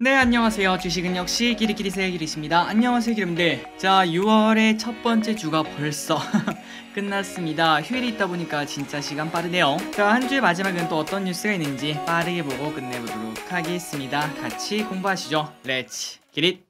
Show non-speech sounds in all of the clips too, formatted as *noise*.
네 안녕하세요. 주식은 역시 기리기리새 기리십니다. 안녕하세요 기름들. 자 6월의 첫 번째 주가 벌써 *laughs* 끝났습니다. 휴일이 있다 보니까 진짜 시간 빠르네요. 자한 주의 마지막은 또 어떤 뉴스가 있는지 빠르게 보고 끝내보도록 하겠습니다. 같이 공부하시죠. Let's get it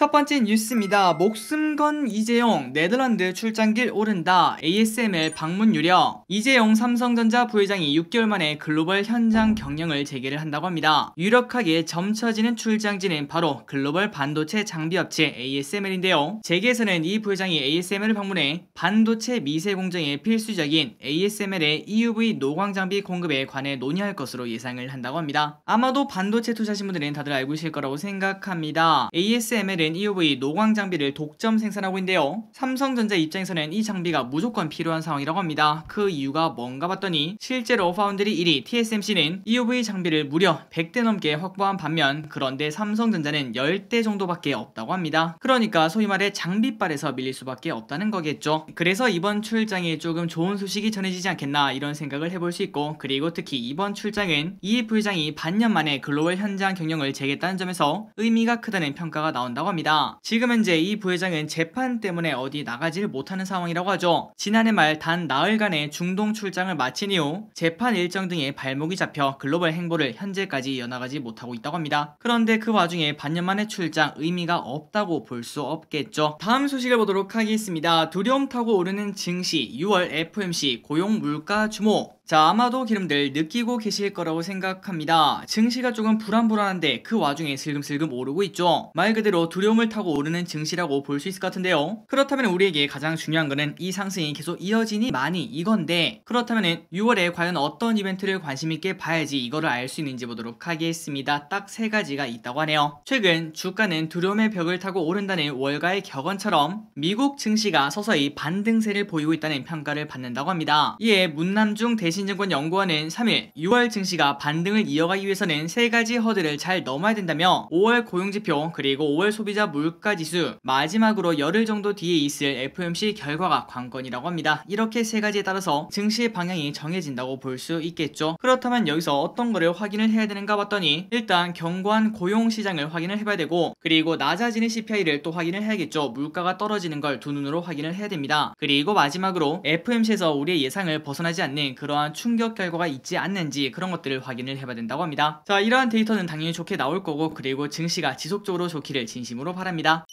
첫 번째 뉴스입니다. 목숨 건 이재용 네덜란드 출장길 오른다. ASML 방문 유력. 이재용 삼성전자 부회장이 6개월 만에 글로벌 현장 경영을 재개를 한다고 합니다. 유력하게 점쳐지는 출장지는 바로 글로벌 반도체 장비 업체 ASML인데요. 재계에서는 이 부회장이 ASML을 방문해 반도체 미세 공정에 필수적인 ASML의 EUV 노광 장비 공급에 관해 논의할 것으로 예상을 한다고 합니다. 아마도 반도체 투자신 분들은 다들 알고 계실 거라고 생각합니다. ASML은 는 EUV 노광 장비를 독점 생산하고 있는데요. 삼성전자 입장에서는 이 장비가 무조건 필요한 상황이라고 합니다. 그 이유가 뭔가 봤더니 실제로 파운드리 1위 TSMC는 EUV 장비를 무려 100대 넘게 확보한 반면 그런데 삼성전자는 10대 정도밖에 없다고 합니다. 그러니까 소위 말해 장비빨에서 밀릴 수밖에 없다는 거겠죠. 그래서 이번 출장에 조금 좋은 소식이 전해지지 않겠나 이런 생각을 해볼 수 있고 그리고 특히 이번 출장은 이 부회장이 반년 만에 글로벌 현장 경영을 재겠다는 점에서 의미가 크다는 평가가 나온다고 합니다. 합니다. 지금 현재 이 부회장은 재판 때문에 어디 나가지를 못하는 상황이라고 하죠. 지난해 말 단 나흘간의 중동 출장을 마친 이후 재판 일정 등에 발목이 잡혀 글로벌 행보를 현재까지 이어나가지 못하고 있다고 합니다. 그런데 그 와중에 반년 만의 출장 의미가 없다고 볼 수 없겠죠. 다음 소식을 보도록 하겠습니다. 두려움 타고 오르는 증시 6월 FOMC 고용 물가 주목 자 아마도 기름들 느끼고 계실 거라고 생각합니다. 증시가 조금 불안불안한데 그 와중에 슬금슬금 오르고 있죠. 말 그대로 두려움을 타고 오르는 증시라고 볼 수 있을 것 같은데요. 그렇다면 우리에게 가장 중요한 거는 이 상승이 계속 이어지니 많이 이건데 그렇다면 6월에 과연 어떤 이벤트를 관심 있게 봐야지 이거를 알 수 있는지 보도록 하겠습니다. 딱 세 가지가 있다고 하네요. 최근 주가는 두려움의 벽을 타고 오른다는 월가의 격언처럼 미국 증시가 서서히 반등세를 보이고 있다는 평가를 받는다고 합니다. 이에 문남중 대신 신증권 연구원은 3일 6월 증시가 반등을 이어가기 위해서는 세 가지 허들을 잘 넘어야 된다며 5월 고용지표 그리고 5월 소비자 물가지수 마지막으로 열흘 정도 뒤에 있을 FOMC 결과가 관건이라고 합니다. 이렇게 세 가지에 따라서 증시의 방향이 정해진다고 볼 수 있겠죠. 그렇다면 여기서 어떤 거를 확인을 해야 되는가 봤더니 일단 견고한 고용 시장을 확인을 해봐야 되고 그리고 낮아지는 CPI를 또 확인을 해야겠죠. 물가가 떨어지는 걸 두 눈으로 확인을 해야 됩니다. 그리고 마지막으로 FOMC에서 우리의 예상을 벗어나지 않는 그러한 어떠한 충격 결과가 있지 않는지 그런 것들을 확인을 해봐야 된다고 합니다. 자 이러한 데이터는 당연히 좋게 나올 거고 그리고 증시가 지속적으로 좋기를 진심으로 바랍니다.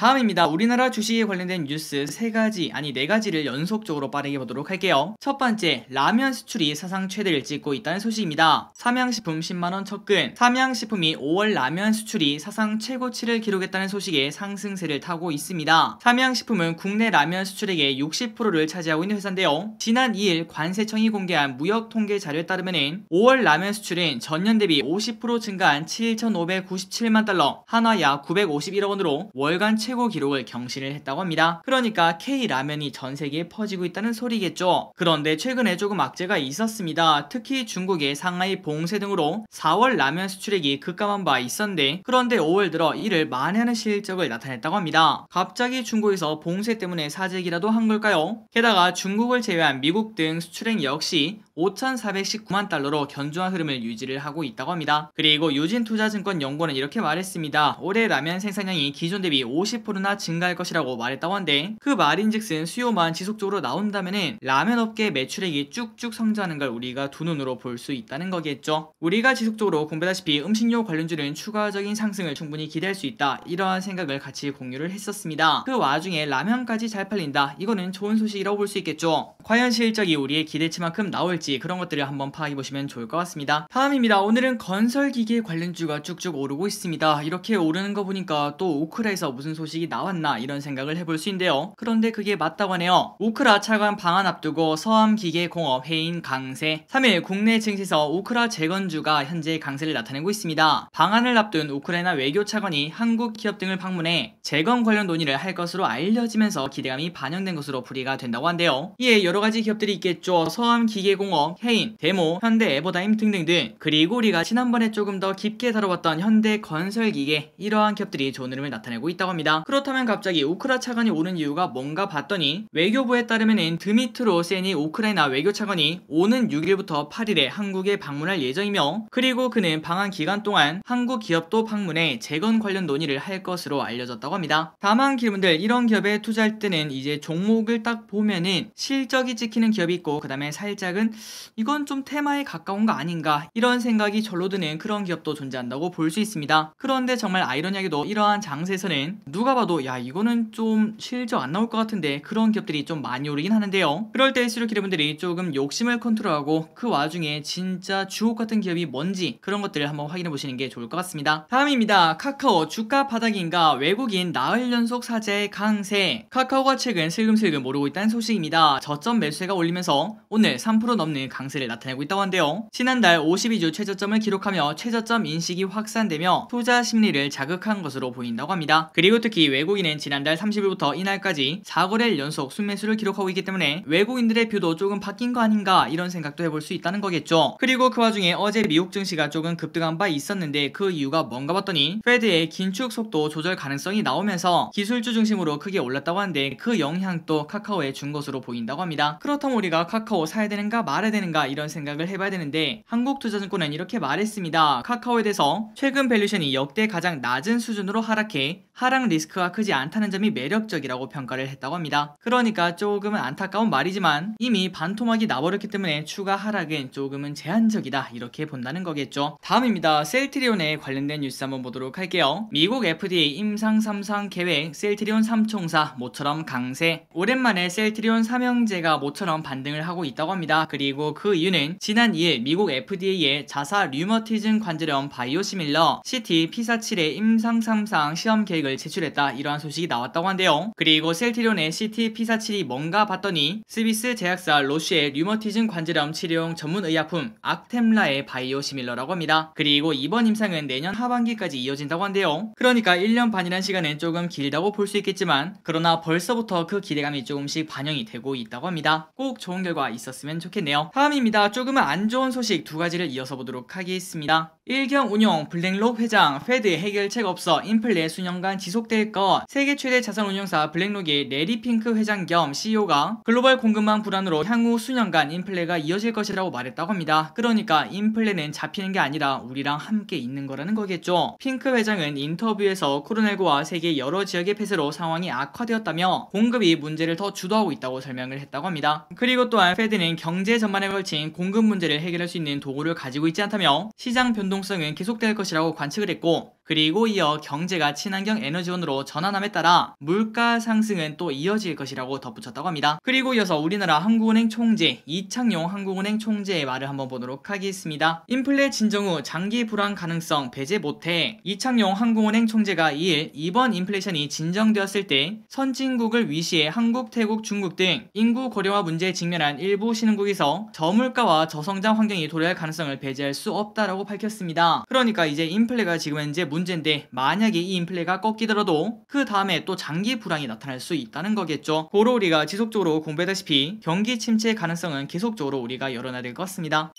다음입니다. 우리나라 주식에 관련된 뉴스 세 가지 아니 네 가지를 연속적으로 빠르게 보도록 할게요. 첫 번째, 라면 수출이 사상 최대를 찍고 있다는 소식입니다. 삼양식품 10만원 척근 삼양식품이 5월 라면 수출이 사상 최고치를 기록했다는 소식에 상승세를 타고 있습니다. 삼양식품은 국내 라면 수출액의 60%를 차지하고 있는 회사인데요. 지난 2일 관세청이 공개한 무역 통계 자료에 따르면 5월 라면 수출은 전년 대비 50% 증가한 7,597만 달러, 한화야 951억 원으로 월간 최 최고 기록을 경신을 했다고 합니다. 그러니까 K라면이 전 세계에 퍼지고 있다는 소리겠죠. 그런데 최근에 조금 악재가 있었습니다. 특히 중국의 상하이 봉쇄 등으로 4월 라면 수출액이 급감한 바 있었는데 그런데 5월 들어 이를 만회하는 실적을 나타냈다고 합니다. 갑자기 중국에서 봉쇄 때문에 사재기라도 한 걸까요? 게다가 중국을 제외한 미국 등 수출액 역시 5,419만 달러로 견조한 흐름을 유지를 하고 있다고 합니다. 그리고 유진투자증권 연구원은 이렇게 말했습니다. 올해 라면 생산량이 기존 대비 50 40%나 증가할 것이라고 말했다고 한데 그 말인즉슨 수요만 지속적으로 나온다면은 라면 업계 매출액이 쭉쭉 성장하는 걸 우리가 두 눈으로 볼 수 있다는 거겠죠. 우리가 지속적으로 공부다시피 음식료 관련주는 추가적인 상승을 충분히 기대할 수 있다. 이러한 생각을 같이 공유를 했었습니다. 그 와중에 라면까지 잘 팔린다. 이거는 좋은 소식이라고 볼 수 있겠죠. 과연 실적이 우리의 기대치만큼 나올지 그런 것들을 한번 파악해 보시면 좋을 것 같습니다. 다음입니다. 오늘은 건설기계 관련주가 쭉쭉 오르고 있습니다. 이렇게 오르는 거 보니까 또 우크라에서 무슨 소식 소식이 나왔나 이런 생각을 해볼 수 있는데요. 그런데 그게 맞다고 하네요. 우크라 차관 방한 앞두고 서암기계공업 해인 강세 3일 국내 증시에서 우크라 재건주가 현재 강세를 나타내고 있습니다. 방한을 앞둔 우크라이나 외교 차관이 한국 기업 등을 방문해 재건 관련 논의를 할 것으로 알려지면서 기대감이 반영된 것으로 풀이가 된다고 한데요. 이에 여러 가지 기업들이 있겠죠. 서암기계공업 현대중공업, 해인, 데모, 현대 에버다임 등등등 그리고 우리가 지난번에 조금 더 깊게 다뤄봤던 현대 건설기계 이러한 기업들이 좋은 흐름을 나타내고 있다고 합니다. 그렇다면 갑자기 우크라 차관이 오는 이유가 뭔가 봤더니 외교부에 따르면 드미트로 세니 우크라이나 외교 차관이 오는 6일부터 8일에 한국에 방문할 예정이며 그리고 그는 방한 기간 동안 한국 기업도 방문해 재건 관련 논의를 할 것으로 알려졌다고 합니다. 다만 기분들 이런 기업에 투자할 때는 이제 종목을 딱 보면은 실적이 찍히는 기업이 있고 그 다음에 살짝은 이건 좀 테마에 가까운 거 아닌가 이런 생각이 절로 드는 그런 기업도 존재한다고 볼 수 있습니다. 그런데 정말 아이러니하게도 이러한 장세에서는 누가 봐도 야 이거는 좀 실적 안 나올 것 같은데 그런 기업들이 좀 많이 오르긴 하는데요. 그럴 때일수록 여러분들이 조금 욕심을 컨트롤하고 그 와중에 진짜 주옥 같은 기업이 뭔지 그런 것들을 한번 확인해 보시는 게 좋을 것 같습니다. 다음입니다. 카카오 주가 바닥인가 외국인 나흘 연속 사재의 강세 카카오가 최근 슬금슬금 오르고 있다는 소식입니다. 저점 매수세가 올리면서 오늘 3% 넘는 강세를 나타내고 있다고 한데요. 지난달 52주 최저점을 기록하며 최저점 인식이 확산되며 투자 심리를 자극한 것으로 보인다고 합니다. 그리고 특히 외국인은 지난달 30일부터 이날까지 4거래일 연속 순매수를 기록하고 있기 때문에 외국인들의 view도 조금 바뀐 거 아닌가 이런 생각도 해볼 수 있다는 거겠죠. 그리고 그 와중에 어제 미국 증시가 조금 급등한 바 있었는데 그 이유가 뭔가 봤더니 Fed의 긴축 속도 조절 가능성이 나오면서 기술주 중심으로 크게 올랐다고 하는데 그 영향도 카카오에 준 것으로 보인다고 합니다. 그렇다면 우리가 카카오 사야 되는가 말아야 되는가 이런 생각을 해봐야 되는데 한국투자증권은 이렇게 말했습니다. 카카오에 대해서 최근 valuation이 역대 가장 낮은 수준으로 하락해 하락 리스크가 크지 않다는 점이 매력적이라고 평가를 했다고 합니다. 그러니까 조금은 안타까운 말이지만 이미 반토막이 나버렸기 때문에 추가 하락은 조금은 제한적이다 이렇게 본다는 거겠죠. 다음입니다. 셀트리온에 관련된 뉴스 한번 보도록 할게요. 미국 FDA 임상 3상 계획 셀트리온 3총사 모처럼 강세 오랜만에 셀트리온 삼형제가 모처럼 반등을 하고 있다고 합니다. 그리고 그 이유는 지난 2일 미국 FDA의 자사 류머티즘 관절염 바이오시밀러 CT P47의 임상 3상 시험 계획을 제출했다 이러한 소식이 나왔다고 한데요. 그리고 셀트리온의 CT P47이 뭔가 봤더니 스위스 제약사 로쉬의 류머티즘 관절염 치료용 전문 의약품 악템라의 바이오시밀러라고 합니다. 그리고 이번 임상은 내년 하반기까지 이어진다고 한데요. 그러니까 1년 반이란 시간은 조금 길다고 볼 수 있겠지만 그러나 벌써부터 그 기대감이 조금씩 반영이 되고 있다고 합니다. 꼭 좋은 결과 있었으면 좋겠네요. 다음입니다. 조금은 안 좋은 소식 두 가지를 이어서 보도록 하겠습니다. 일경 운용 블랙록 회장 Fed 해결책 없어 인플레 수년간 지속될 것 세계 최대 자산 운용사 블랙록의 레리 핑크 회장 겸 CEO가 글로벌 공급망 불안으로 향후 수년간 인플레가 이어질 것이라고 말했다고 합니다. 그러니까 인플레는 잡히는 게 아니라 우리랑 함께 있는 거라는 거겠죠. 핑크 회장은 인터뷰에서 코로나19와 세계 여러 지역의 폐쇄로 상황이 악화되었다며 공급이 문제를 더 주도하고 있다고 설명을 했다고 합니다. 그리고 또한 Fed는 경제 전반에 걸친 공급 문제를 해결할 수 있는 도구를 가지고 있지 않다며 시장 변동 유동성은 계속될 것이라고 관측을 했고 그리고 이어 경제가 친환경 에너지원으로 전환함에 따라 물가 상승은 또 이어질 것이라고 덧붙였다고 합니다. 그리고 이어서 우리나라 한국은행 총재 이창용 한국은행 총재의 말을 한번 보도록 하겠습니다. 인플레 진정 후 장기 불안 가능성 배제 못해 이창용 한국은행 총재가 2일 이번 인플레이션이 진정되었을 때 선진국을 위시해 한국, 태국, 중국 등 인구 고령화 문제에 직면한 일부 신흥국에서 저물가와 저성장 환경이 도래할 가능성을 배제할 수 없다라고 밝혔습니다. 그러니까 이제 인플레가 지금 현재 문 문제인데 만약에 이 인플레가 꺾이더라도 그 다음에 또 장기 불황이 나타날 수 있다는 거겠죠. 고로 우리가 지속적으로 공부했다시피 경기 침체 가능성은 계속적으로 우리가 열어놔야 될 것 같습니다.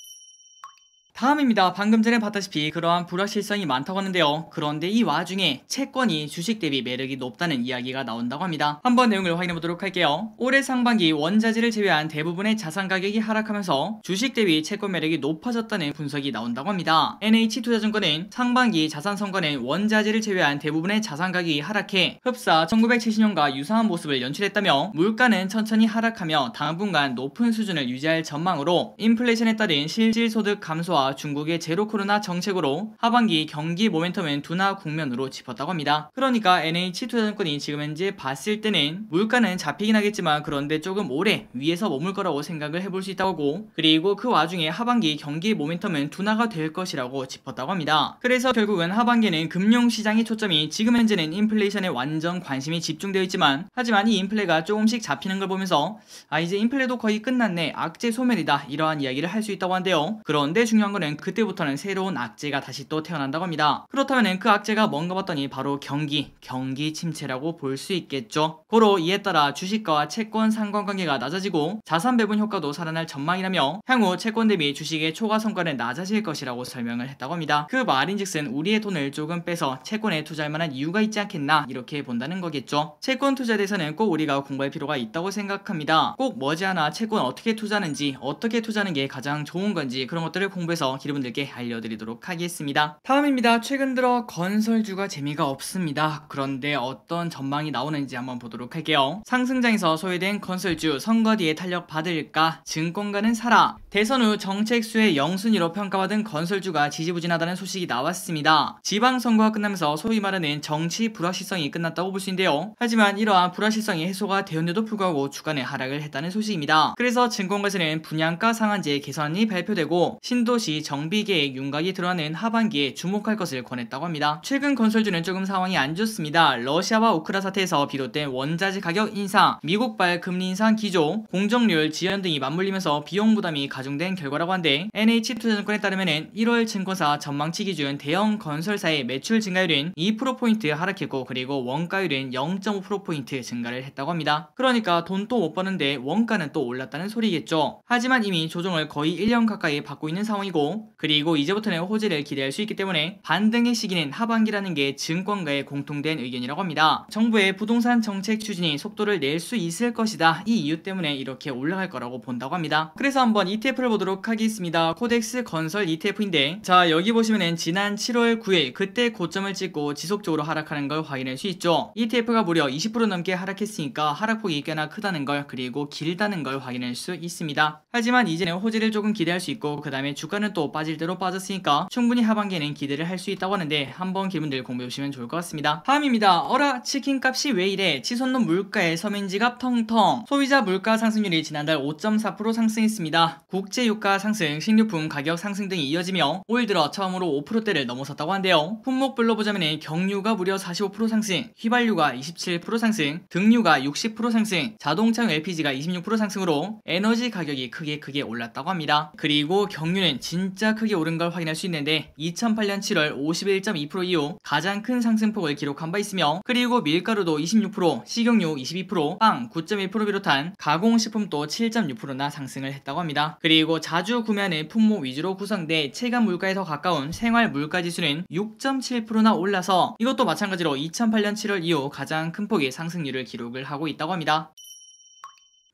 다음입니다. 방금 전에 봤다시피 그러한 불확실성이 많다고 하는데요. 그런데 이 와중에 채권이 주식 대비 매력이 높다는 이야기가 나온다고 합니다. 한번 내용을 확인해 보도록 할게요. 올해 상반기 원자재를 제외한 대부분의 자산 가격이 하락하면서 주식 대비 채권 매력이 높아졌다는 분석이 나온다고 합니다. NH투자증권은 상반기 자산 성과는 원자재를 제외한 대부분의 자산 가격이 하락해 흡사 1970년과 유사한 모습을 연출했다며 물가는 천천히 하락하며 당분간 높은 수준을 유지할 전망으로 인플레이션에 따른 실질소득 감소와 중국의 제로 코로나 정책으로 하반기 경기 모멘텀은 둔화 국면으로 짚었다고 합니다. 그러니까 NH투자증권이 지금 현재 봤을 때는 물가는 잡히긴 하겠지만 그런데 조금 오래 위에서 머물 거라고 생각을 해볼 수 있다고 하고 그리고 그 와중에 하반기 경기 모멘텀은 둔화가 될 것이라고 짚었다고 합니다. 그래서 결국은 하반기는 금융시장의 초점이 지금 현재는 인플레이션에 완전 관심이 집중되어 있지만 하지만 이 인플레가 조금씩 잡히는 걸 보면서 아 이제 인플레도 거의 끝났네 악재 소멸이다 이러한 이야기를 할 수 있다고 한데요. 그런데 중요한 중요 한 거는 그때부터는 새로운 악재가 다시 또 태어난다고 합니다. 그렇다면 그 악재가 뭔가 봤더니 바로 경기, 경기 침체라고 볼 수 있겠죠. 고로 이에 따라 주식과 채권 상관관계가 낮아지고 자산 배분 효과도 살아날 전망이라며 향후 채권 대비 주식의 초과 성과는 낮아질 것이라고 설명을 했다고 합니다. 그 말인즉슨 우리의 돈을 조금 빼서 채권에 투자할 만한 이유가 있지 않겠나 이렇게 본다는 거겠죠. 채권 투자에 대해서는 꼭 우리가 공부할 필요가 있다고 생각합니다. 꼭 머지않아 채권 어떻게 투자하는지 어떻게 투자하는 게 가장 좋은 건지 그런 것들을 공부해서 기분들께 알려드리도록 하겠습니다. 다음입니다. 최근 들어 건설주가 재미가 없습니다. 그런데 어떤 전망이 나오는지 한번 보도록 할게요. 상승장에서 소외된 건설주 선거 뒤에 탄력 받을까 증권가는 사라 대선 후 정책 수의 영순위로 평가받은 건설주가 지지부진하다는 소식이 나왔습니다. 지방선거가 끝나면서 소위 말하는 정치 불확실성이 끝났다고 볼 수 있는데요. 하지만 이러한 불확실성이 해소가 되었는데도 불구하고 주간에 하락을 했다는 소식입니다. 그래서 증권가에서는 분양가 상한제 개선이 발표되고 신도시 정비계획 윤곽이 드러나는 하반기에 주목할 것을 권했다고 합니다. 최근 건설주는 조금 상황이 안 좋습니다. 러시아와 우크라 사태에서 비롯된 원자재 가격 인상, 미국발 금리 인상 기조, 공정률 지연 등이 맞물리면서 비용 부담이 가중된 결과라고 한데 NH투자증권에 따르면 1월 증권사 전망치 기준 대형 건설사의 매출 증가율은 2%포인트 하락했고 그리고 원가율은 0.5%포인트 증가를 했다고 합니다. 그러니까 돈 또 못 버는데 원가는 또 올랐다는 소리겠죠. 하지만 이미 조정을 거의 1년 가까이 받고 있는 상황이고 그리고 이제부터는 호재를 기대할 수 있기 때문에 반등의 시기는 하반기라는 게 증권가의 공통된 의견이라고 합니다. 정부의 부동산 정책 추진이 속도를 낼 수 있을 것이다. 이 이유 때문에 이렇게 올라갈 거라고 본다고 합니다. 그래서 한번 ETF를 보도록 하겠습니다. KODEX 건설 ETF인데 자 여기 보시면은 지난 7월 9일 그때 고점을 찍고 지속적으로 하락하는 걸 확인할 수 있죠. ETF가 무려 20% 넘게 하락했으니까 하락폭이 꽤나 크다는 걸 그리고 길다는 걸 확인할 수 있습니다. 하지만 이제는 호재를 조금 기대할 수 있고 그 다음에 주가는 또 빠질 대로 빠졌으니까 충분히 하반기에는 기대를 할 수 있다고 하는데 한번 기분들 공부해 보시면 좋을 것 같습니다. 다음입니다. 어라 치킨값이 왜 이래 치솟는 물가에 서민지갑 텅텅 소비자 물가 상승률이 지난달 5.4% 상승했습니다. 국제유가 상승, 식료품 가격 상승 등이 이어지며 올 들어 처음으로 5%대를 넘어섰다고 한데요. 품목별로 보자면 경유가 무려 45% 상승, 휘발유가 27% 상승, 등유가 60% 상승, 자동차용 LPG가 26% 상승으로 에너지 가격이 크게 크게 올랐다고 합니다. 그리고 경유는 진짜 크게 오른 걸 확인할 수 있는데 2008년 7월 51.2% 이후 가장 큰 상승폭을 기록한 바 있으며 그리고 밀가루도 26%, 식용유 22%, 빵 9.1% 비롯한 가공식품도 7.6%나 상승을 했다고 합니다. 그리고 자주 구매하는 품목 위주로 구성돼 체감 물가에 더 가까운 생활 물가 지수는 6.7%나 올라서 이것도 마찬가지로 2008년 7월 이후 가장 큰 폭의 상승률을 기록을 하고 있다고 합니다.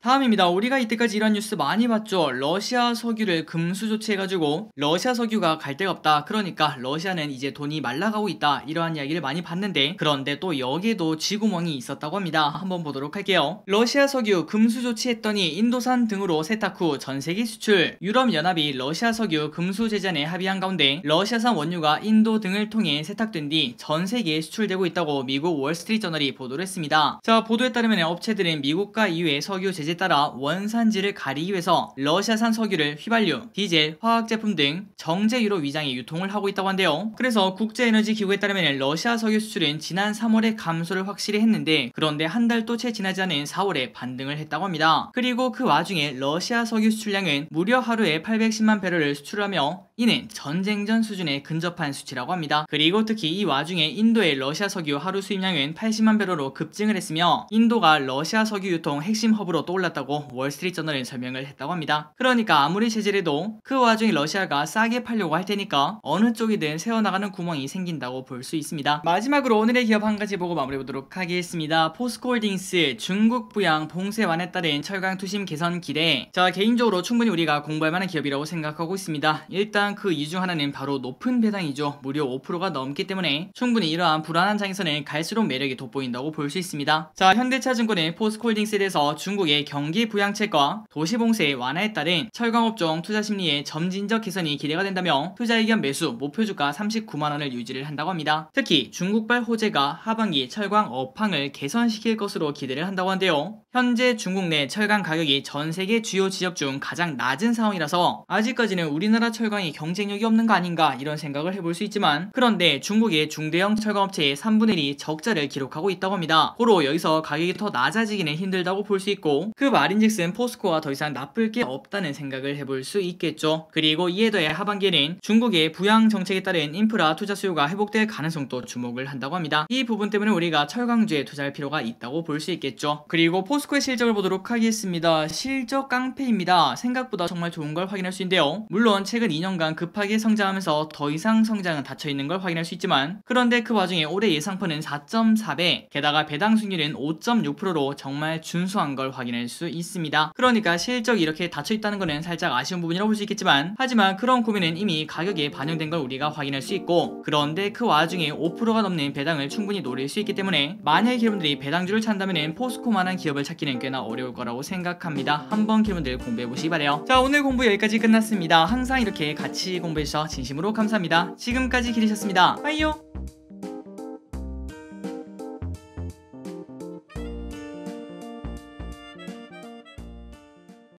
다음입니다. 우리가 이때까지 이런 뉴스 많이 봤죠. 러시아 석유를 금수 조치해가지고 러시아 석유가 갈 데가 없다. 그러니까 러시아는 이제 돈이 말라가고 있다. 이러한 이야기를 많이 봤는데 그런데 또 여기에도 쥐구멍이 있었다고 합니다. 한번 보도록 할게요. 러시아 석유 금수 조치했더니 인도산 등으로 세탁 후 전세계 수출 유럽연합이 러시아 석유 금수 제재안에 합의한 가운데 러시아산 원유가 인도 등을 통해 세탁된 뒤 전 세계에 수출되고 있다고 미국 월스트리트저널이 보도를 했습니다. 자 보도에 따르면 업체들은 미국과 EU의 석유 제재 따라 원산지를 가리기 위해서 러시아산 석유를 휘발유, 디젤, 화학제품 등 정제유로 위장해 유통을 하고 있다고 한데요. 그래서 국제에너지기구에 따르면 러시아 석유 수출은 지난 3월에 감소를 확실히 했는데 그런데 한 달도 채 지나지 않은 4월에 반등을 했다고 합니다. 그리고 그 와중에 러시아 석유 수출량은 무려 하루에 810만 배럴을 수출하며 이는 전쟁 전 수준에 근접한 수치라고 합니다. 그리고 특히 이 와중에 인도의 러시아 석유 하루 수입량은 80만 배럴로 급증을 했으며 인도가 러시아 석유 유통 핵심 허브로 떠올랐다고 월스트리트저널에 설명을 했다고 합니다. 그러니까 아무리 제재해도 그 와중에 러시아가 싸게 팔려고 할 테니까 어느 쪽이든 새어나가는 구멍이 생긴다고 볼 수 있습니다. 마지막으로 오늘의 기업 한 가지 보고 마무리해보도록 하겠습니다. 포스코홀딩스 중국 부양 봉쇄 완화에 따른 철강 투심 개선 기대 자 개인적으로 충분히 우리가 공부할 만한 기업이라고 생각하고 있습니다. 일단 그 이유 중 하나는 바로 높은 배당이죠. 무려 5%가 넘기 때문에 충분히 이러한 불안한 장에서는 갈수록 매력이 돋보인다고 볼 수 있습니다. 자 현대차증권은 포스코홀딩스에 대해서 중국의 경기 부양책과 도시봉쇄 완화에 따른 철강업종 투자 심리의 점진적 개선이 기대가 된다며 투자 의견 매수 목표 주가 39만원을 유지를 한다고 합니다. 특히 중국발 호재가 하반기 철강 업황을 개선시킬 것으로 기대를 한다고 한데요. 현재 중국 내 철강 가격이 전 세계 주요 지역 중 가장 낮은 상황이라서 아직까지는 우리나라 철강이 경쟁력이 없는 거 아닌가 이런 생각을 해볼 수 있지만 그런데 중국의 중대형 철강업체의 3분의 1이 적자를 기록하고 있다고 합니다. 고로 여기서 가격이 더 낮아지기는 힘들다고 볼 수 있고 그 말인즉슨 포스코가 더 이상 나쁠 게 없다는 생각을 해볼 수 있겠죠. 그리고 이에 더해 하반기에는 중국의 부양 정책에 따른 인프라 투자 수요가 회복될 가능성도 주목을 한다고 합니다. 이 부분 때문에 우리가 철강주에 투자할 필요가 있다고 볼 수 있겠죠. 그리고 포스코의 실적을 보도록 하겠습니다. 실적 깡패입니다. 생각보다 정말 좋은 걸 확인할 수 있는데요. 물론 최근 2년간 급하게 성장하면서 더 이상 성장은 닫혀 있는 걸 확인할 수 있지만 그런데 그 와중에 올해 예상phân은 4.4배 게다가 배당 수익률은 5.6%로 정말 준수한 걸 확인할 수 있습니다. 그러니까 실적이 이렇게 닫혀 있다는 것은 살짝 아쉬운 부분이라고 볼 수 있겠지만 하지만 그런 고민은 이미 가격에 반영된 걸 우리가 확인할 수 있고 그런데 그 와중에 5%가 넘는 배당을 충분히 노릴 수 있기 때문에 만약 여러분들이 배당주를 찾는다면 포스코만한 기업을 찾기는 꽤나 어려울 거라고 생각합니다. 한번 여러분들 공부해보시기 바래요. 자 오늘 공부 여기까지 끝났습니다. 항상 이렇게 같이 공부해주셔서 진심으로 감사합니다. 지금까지 기리셨습니다. 빠이요